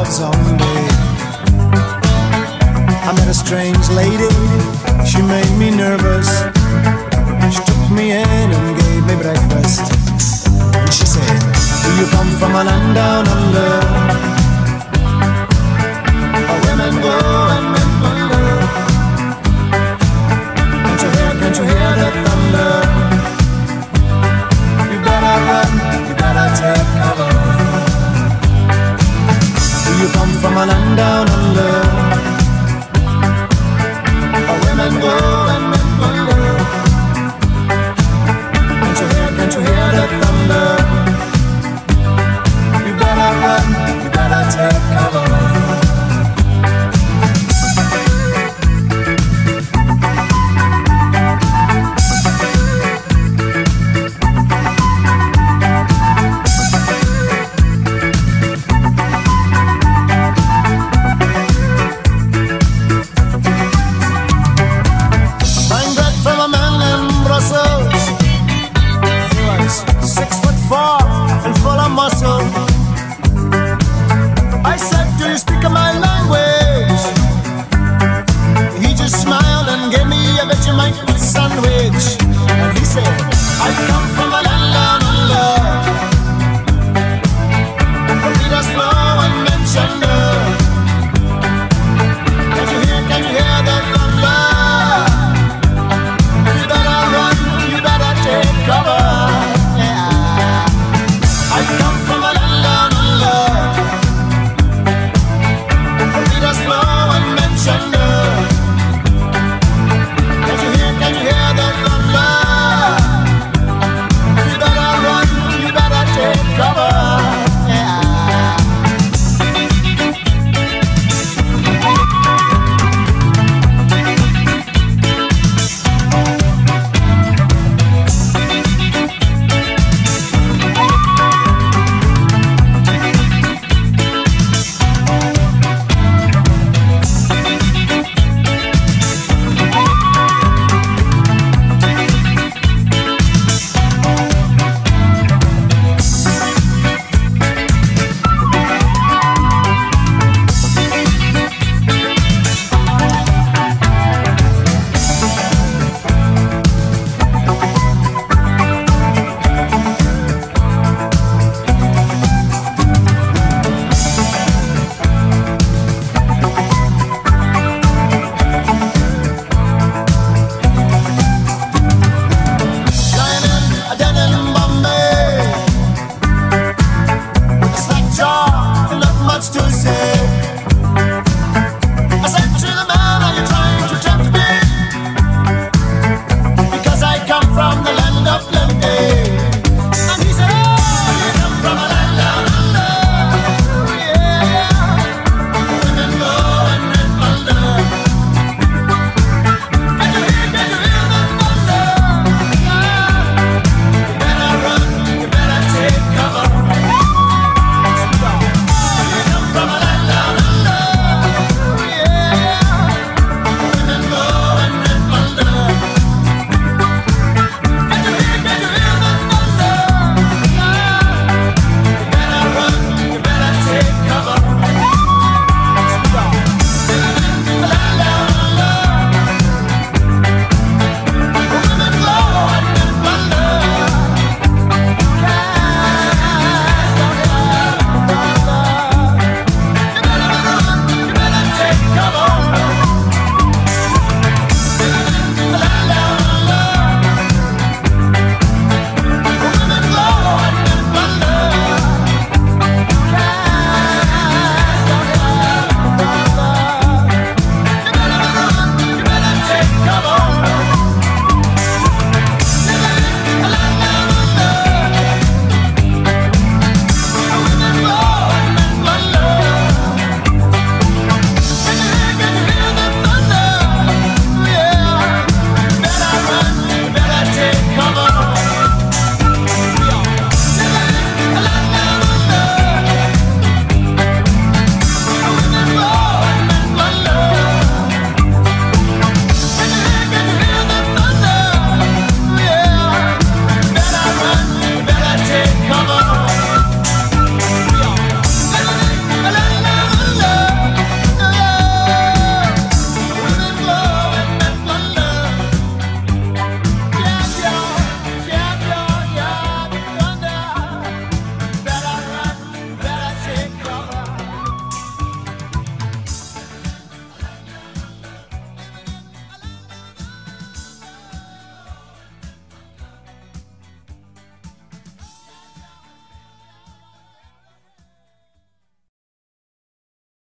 of zombies. I met a strange lady, she made me nervous. She took me in and gave me breakfast. And she said, Do you come from a land down under? From a land down under? Where women go and men wonder. Can't you hear, can't you hear the thunder?